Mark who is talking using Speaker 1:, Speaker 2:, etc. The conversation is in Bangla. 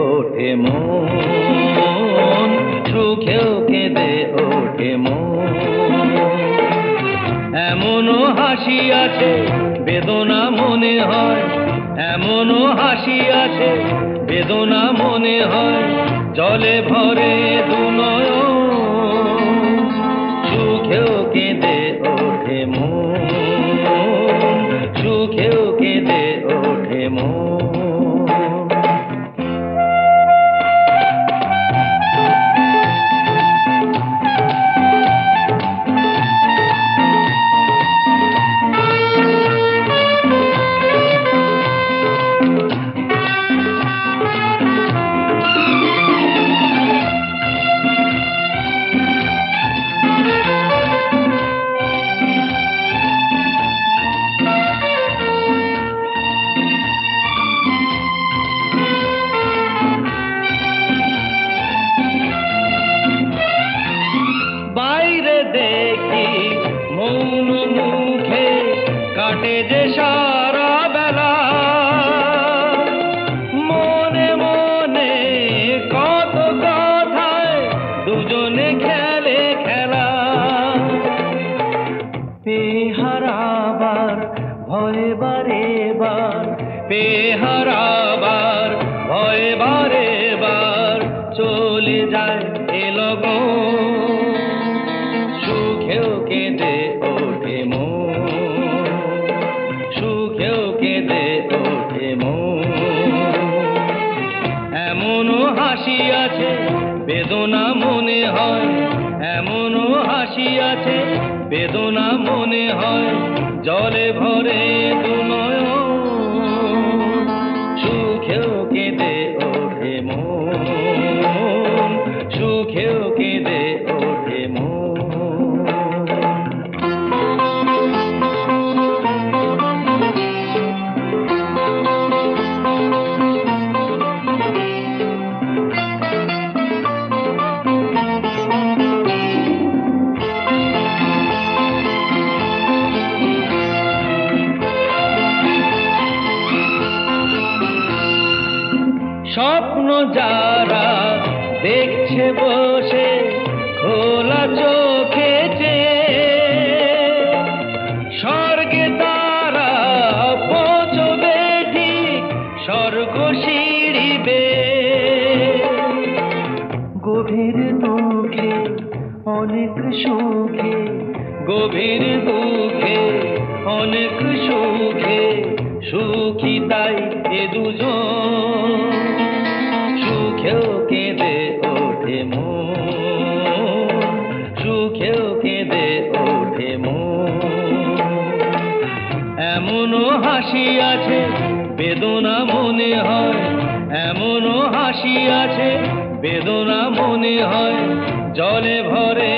Speaker 1: ওঠে মন সুখেও কেঁদে ওঠে মন। এমনও হাসি আছে, বেদনা মনে হয়। এমনও হাসি আছে, বেদনা মনে হয়। জলে ভরে পেহারাবার, ভয় বারে বার। পেহারাবার, ভয় বারে বার, চলে যায় এলগো সুখেও কেঁদে ওঠে মন, সুখেও কেঁদে ওঠে মন। এমনও হাসি আছে, বেদনা মনে হয়, এমনও হাসি আছে বেদনা মনে হয় জলে ভরে দুনয় স্বপ্ন যারা দেখছে বসে খোলা চোখে যে স্বর্গে তারা পৌঁছবে ঠিক স্বর্গ সিঁড়িবে। গভীর দুঃখে অনেক সুখে গভীর দুঃখে অনেক সুখে সুখী তাই এ দুজন। হাসি আছে বেদনা মনে হয় এমনও হাসি আছে বেদনা মনে হয় জলে ভরে